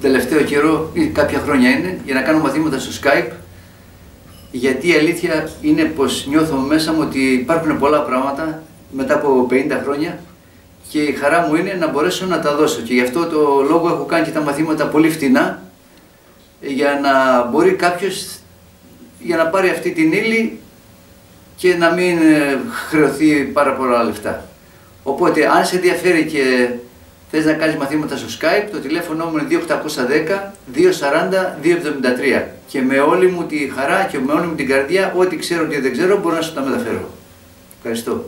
Τελευταίο καιρό ή κάποια χρόνια είναι για να κάνω μαθήματα στο Skype γιατί η αλήθεια είναι πως νιώθω μέσα μου ότι υπάρχουν πολλά πράγματα μετά από 50 χρόνια και η χαρά μου είναι να μπορέσω να τα δώσω και γι' αυτό το λόγο έχω κάνει και τα μαθήματα πολύ φτηνά για να μπορεί κάποιος για να πάρει αυτή την ύλη και να μην ε, χρεωθεί πάρα πολλά λεφτά. Οπότε αν σε ενδιαφέρει και θες να κάνεις μαθήματα στο Skype, το τηλέφωνο μου είναι 2810 240 273 και με όλη μου τη χαρά και με όλη μου την καρδιά, ό,τι ξέρω και δεν ξέρω μπορώ να σου τα μεταφέρω. Ευχαριστώ.